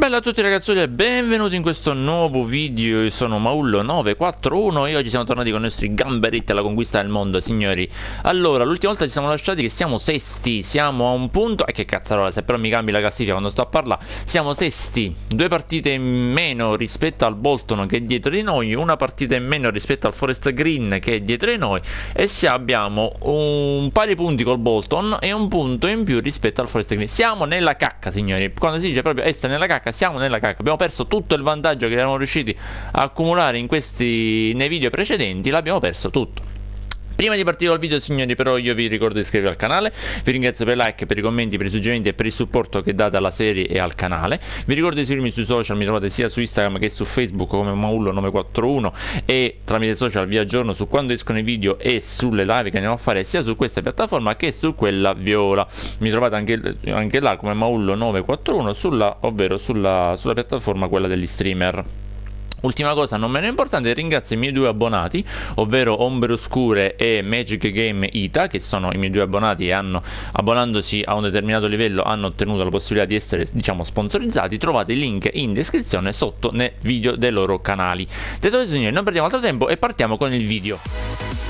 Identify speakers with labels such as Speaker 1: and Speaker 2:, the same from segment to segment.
Speaker 1: Bella a tutti ragazzuoli e benvenuti in questo nuovo video, io sono Maullo941 e oggi siamo tornati con i nostri gamberetti alla conquista del mondo signori. Allora, l'ultima volta ci siamo lasciati che siamo sesti, siamo a un punto, eh, che cazzarola se però mi cambi la classifica quando sto a parlare Siamo sesti, due partite in meno rispetto al Bolton che è dietro di noi, una partita in meno rispetto al Forest Green che è dietro di noi E se abbiamo un pari punti col Bolton e un punto in più rispetto al Forest Green. Siamo nella cacca signori, quando si dice proprio essere nella cacca cacca, siamo nella cacca. Abbiamo perso tutto il vantaggio che eravamo riusciti a accumulare questi, nei video precedenti, l'abbiamo perso tutto. Prima di partire col video signori però io vi ricordo di iscrivervi al canale, vi ringrazio per i like, per i commenti, per i suggerimenti e per il supporto che date alla serie e al canale. Vi ricordo di seguirmi sui social, mi trovate sia su Instagram che su Facebook come Maullo941 e tramite social vi aggiorno su quando escono i video e sulle live che andiamo a fare sia su questa piattaforma che su quella viola. Mi trovate anche, anche là come Maullo941 sulla, ovvero sulla, sulla piattaforma quella degli streamer. Ultima cosa, non meno importante, ringrazio i miei due abbonati, ovvero Ombre Oscure e Magic Game Ita, che sono i miei due abbonati e hanno, abbonandosi a un determinato livello, hanno ottenuto la possibilità di essere, diciamo, sponsorizzati. Trovate i link in descrizione sotto nei video dei loro canali. Detto questo, signori, non perdiamo altro tempo e partiamo con il video.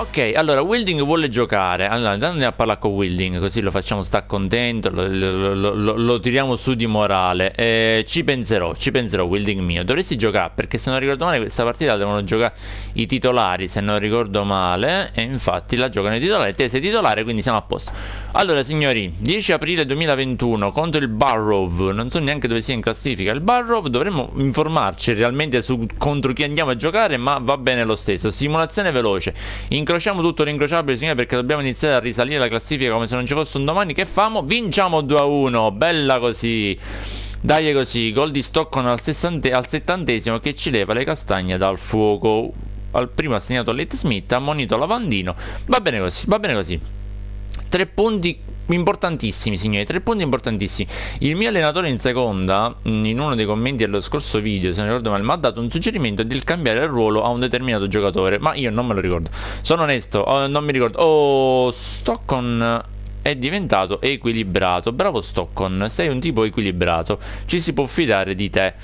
Speaker 1: Ok, allora Wilding vuole giocare. Allora, andiamo a parlare con Wilding, così lo facciamo sta contento, lo, lo, lo, lo tiriamo su di morale. Eh, ci penserò, ci penserò, Wilding mio. Dovresti giocare, perché se non ricordo male questa partita devono giocare i titolari, se non ricordo male. E infatti la giocano i titolari, te sei titolare, quindi siamo a posto. Allora, signori, 10 aprile 2021 contro il Barrow. Non so neanche dove sia in classifica il Barrow. Dovremmo informarci realmente su contro chi andiamo a giocare, ma va bene lo stesso. Simulazione veloce. In incrociamo tutto l'incrociabile signore perché dobbiamo iniziare a risalire la classifica come se non ci fosse un domani. Che famo? Vinciamo 2 a 1 bella così. Dai così. Gol di Stockton al, al settantesimo che ci leva le castagne dal fuoco. Al primo ha segnato Late Smith ha ammonito Lavandino. Va bene così va bene così tre punti importantissimi signori, tre punti importantissimi. Il mio allenatore in seconda, in uno dei commenti dello scorso video, se non ricordo male, mi ha dato un suggerimento di cambiare il ruolo a un determinato giocatore, ma io non me lo ricordo. Sono onesto, oh, non mi ricordo. Oh, Stockton è diventato equilibrato. Bravo Stockton, sei un tipo equilibrato. Ci si può fidare di te.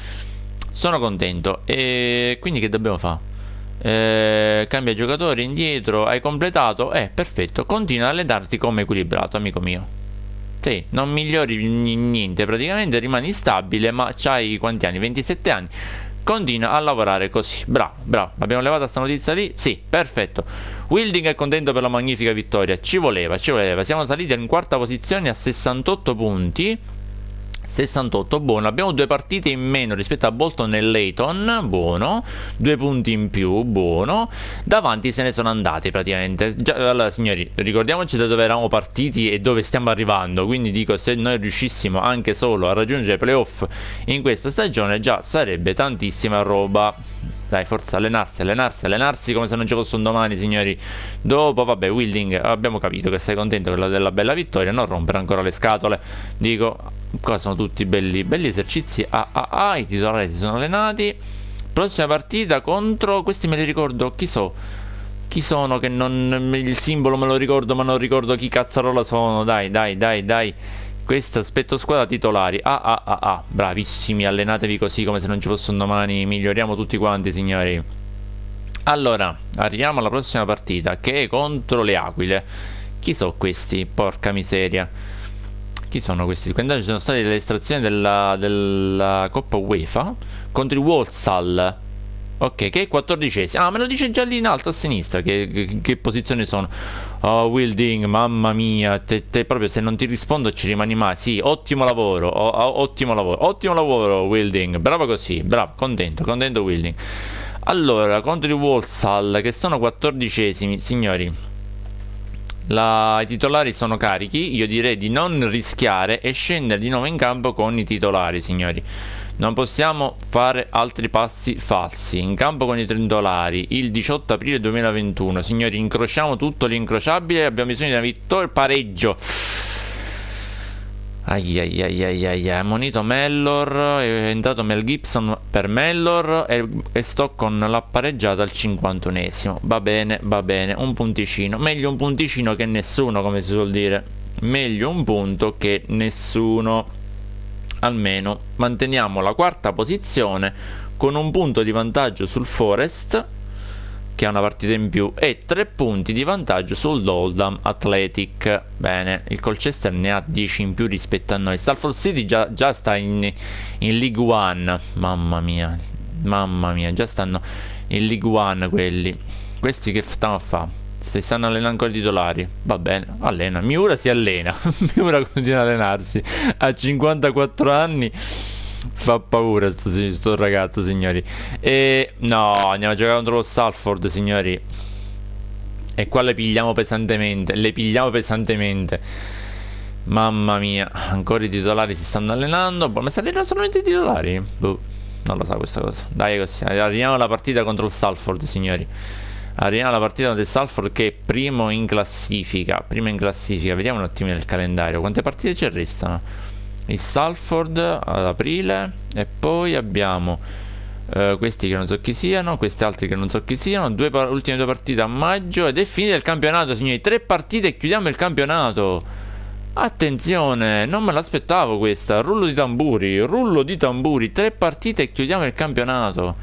Speaker 1: Sono contento. E quindi che dobbiamo fare? Eh, cambia giocatore indietro, hai completato, eh perfetto, continua a allenarti come equilibrato amico mio. Sì, non migliori niente, praticamente rimani stabile, ma c'hai quanti anni? 27 anni. Continua a lavorare così. Bravo, bravo. Abbiamo levato questa notizia lì? Sì, perfetto. Wilding è contento per la magnifica vittoria. Ci voleva, ci voleva. Siamo saliti in quarta posizione a 68 punti. 68, buono. Abbiamo due partite in meno rispetto a Bolton e Layton, buono. Due punti in più, buono. Davanti se ne sono andati praticamente. Già, allora, signori, ricordiamoci da dove eravamo partiti e dove stiamo arrivando. Quindi dico, se noi riuscissimo anche solo a raggiungere playoff in questa stagione, già sarebbe tantissima roba. Dai, forza, allenarsi, allenarsi, allenarsi come se non ci fosse un domani, signori. Dopo, vabbè, Wilding, abbiamo capito che sei contento della bella vittoria, non rompere ancora le scatole. Dico, qua sono tutti belli, belli esercizi. Ah, ah, ah, i titolari si sono allenati. Prossima partita contro, questi me li ricordo, chi so? Chi sono che non... il simbolo me lo ricordo, ma non ricordo chi cazzarola sono. Dai, dai, dai, dai. Questo aspetto squadra titolari. Ah, ah, ah, ah. Bravissimi, allenatevi così come se non ci fosse un domani. Miglioriamo tutti quanti, signori. Allora, arriviamo alla prossima partita, che è contro le Aquile. Chi sono questi? Porca miseria. Chi sono questi? Quando ci sono state le estrazioni della, della Coppa UEFA contro i Walsall. Ok, che è quattordicesimo. Ah, me lo dice già lì in alto a sinistra. Che, che, che posizione sono? Oh, Wilding, mamma mia. Te, te, proprio se non ti rispondo ci rimani mai. Sì, ottimo lavoro. Oh, oh, ottimo lavoro. Ottimo lavoro, Wilding. Bravo così. Bravo, contento, contento, Wilding. Allora, contro i Walsall, che sono quattordicesimi, signori. La, I titolari sono carichi. Io direi di non rischiare e scendere di nuovo in campo con i titolari, signori. Non possiamo fare altri passi falsi. In campo con i trendolari il 18 aprile 2021. Signori, incrociamo tutto l'incrociabile. Abbiamo bisogno di una vittoria. Pareggio. Ai ai ai ai ai ai, monito Mellor, è entrato Mel Gibson per Mellor e, e Stockton l'ha pareggiato al 51esimo. Va bene, va bene, un punticino. Meglio un punticino che nessuno, come si suol dire. Meglio un punto che nessuno. Almeno. Manteniamo la quarta posizione con un punto di vantaggio sul Forest che ha una partita in più e 3 punti di vantaggio sul Oldham Athletic. Bene il Colchester ne ha 10 in più rispetto a noi. Stalford City già, già sta in, in League One. Mamma mia mamma mia già stanno in League One quelli. Questi che stanno a fare se stanno allenando ancora i titolari va bene allena Miura si allena Miura continua ad allenarsi a 54 anni Fa paura sto, sto ragazzo, signori. E no, andiamo a giocare contro lo Salford, signori. E qua le pigliamo pesantemente. Le pigliamo pesantemente. Mamma mia, ancora i titolari si stanno allenando. Ma si allenano solamente i titolari? Boh, non lo so questa cosa. Dai così. Arriviamo alla partita contro il Salford, signori. Arriviamo alla partita del Salford che è primo in classifica. Primo in classifica. Vediamo un attimo nel calendario. Quante partite ci restano? il Salford ad aprile e poi abbiamo uh, questi che non so chi siano, questi altri che non so chi siano, due ultime due partite a maggio ed è finito il campionato signori, tre partite e chiudiamo il campionato. Attenzione, non me l'aspettavo questa, rullo di tamburi, rullo di tamburi, tre partite e chiudiamo il campionato.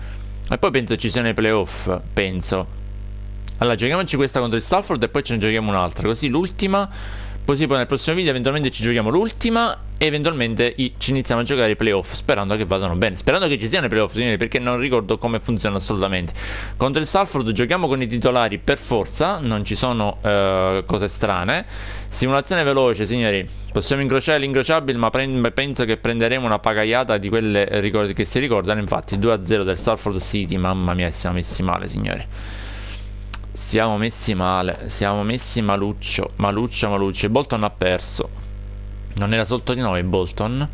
Speaker 1: E poi penso ci siano i playoff, penso. Allora, giochiamoci questa contro il Salford e poi ce ne giochiamo un'altra, così l'ultima Così poi nel prossimo video eventualmente ci giochiamo l'ultima e eventualmente ci iniziamo a giocare i playoff sperando che vadano bene. Sperando che ci siano i playoff, signori, perché non ricordo come funzionano assolutamente. Contro il Salford giochiamo con i titolari per forza, non ci sono uh, cose strane. Simulazione veloce, signori. Possiamo incrociare l'incrociabile, ma penso che prenderemo una pagaiata di quelle che si ricordano. Infatti 2-0 del Salford City, mamma mia, siamo messi male, signori. Siamo messi male, siamo messi maluccio, maluccio, maluccio. Bolton ha perso. Non era sotto di noi Bolton.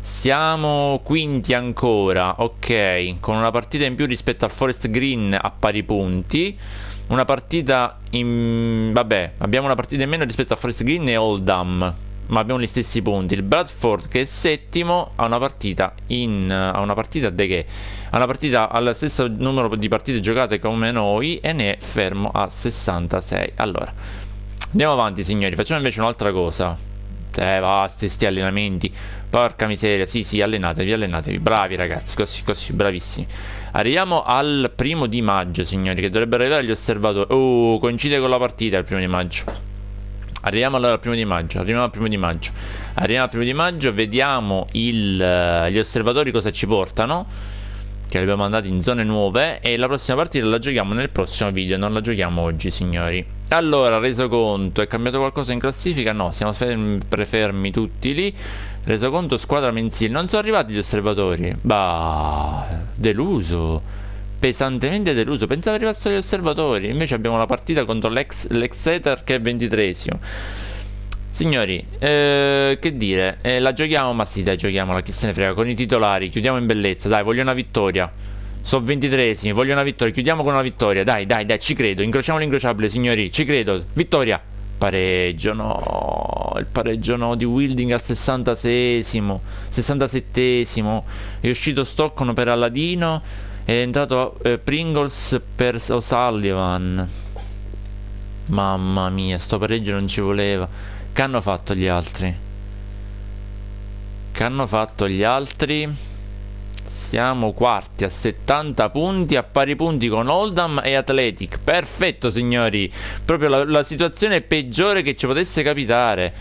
Speaker 1: Siamo quinti ancora, ok, con una partita in più rispetto al Forest Green a pari punti. Una partita in... vabbè, abbiamo una partita in meno rispetto a Forest Green e Oldham ma abbiamo gli stessi punti. Il Bradford che è settimo ha una partita in ha una partita de che ha una partita al stesso numero di partite giocate come noi e ne è fermo a 66. Allora, andiamo avanti signori, facciamo invece un'altra cosa. Eh, basta sti allenamenti. Porca miseria, sì, sì, allenatevi, allenatevi. Bravi ragazzi, così, così, bravissimi. Arriviamo al primo di maggio, signori, che dovrebbero arrivare gli osservatori. Oh, coincide con la partita il primo di maggio. Arriviamo allora al primo di maggio, arriviamo al primo di maggio, arriviamo al primo di maggio, vediamo il, uh, gli osservatori cosa ci portano, che li abbiamo mandati in zone nuove e la prossima partita la giochiamo nel prossimo video, non la giochiamo oggi signori. Allora, reso conto, è cambiato qualcosa in classifica? No, siamo fermi, prefermi tutti lì. Reso conto, squadra mensile, non sono arrivati gli osservatori? Bah, deluso pesantemente deluso. Pensavo arrivassero gli osservatori. Invece abbiamo la partita contro l'Exeter che è ventitresimo. Signori, eh, che dire? Eh, la giochiamo? Ma sì, dai, giochiamola. Chi se ne frega? Con i titolari. Chiudiamo in bellezza. Dai, voglio una vittoria. Sono ventitresimi. Voglio una vittoria. Chiudiamo con una vittoria. Dai, dai, dai, ci credo. Incrociamo l'incrociabile, signori. Ci credo. Vittoria. Pareggio, no. Il pareggio no di Wilding al 66esimo. 67esimo. È uscito Stockton per Alladino. È entrato eh, Pringles per O'Sullivan. Mamma mia, sto pareggio non ci voleva. Che hanno fatto gli altri? Che hanno fatto gli altri? Siamo quarti a 70 punti, a pari punti con Oldham e Athletic. Perfetto, signori. Proprio la, la situazione peggiore che ci potesse capitare.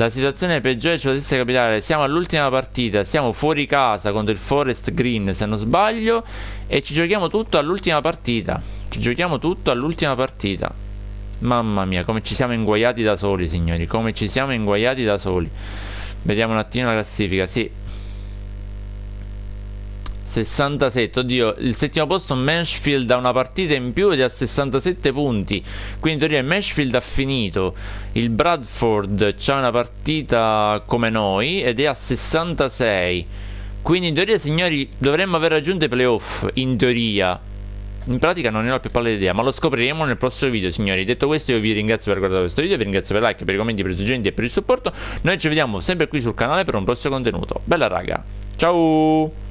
Speaker 1: La situazione peggiore ci potesse capitare. Siamo all'ultima partita. Siamo fuori casa contro il Forest Green, se non sbaglio. E ci giochiamo tutto all'ultima partita. Ci giochiamo tutto all'ultima partita. Mamma mia, come ci siamo inguaiati da soli, signori. Come ci siamo inguaiati da soli. Vediamo un attimo la classifica. Sì, 67, oddio, il settimo posto Mansfield ha una partita in più ed è a 67 punti. Quindi in teoria Mansfield ha finito. Il Bradford ha una partita come noi ed è a 66. Quindi in teoria, signori, dovremmo aver raggiunto i playoff. In teoria. In pratica non ne ho più pallida idea, ma lo scopriremo nel prossimo video, signori. Detto questo, io vi ringrazio per guardare questo video, vi ringrazio per like, per i commenti, per i suggerimenti e per il supporto. Noi ci vediamo sempre qui sul canale per un prossimo contenuto. Bella raga, ciao!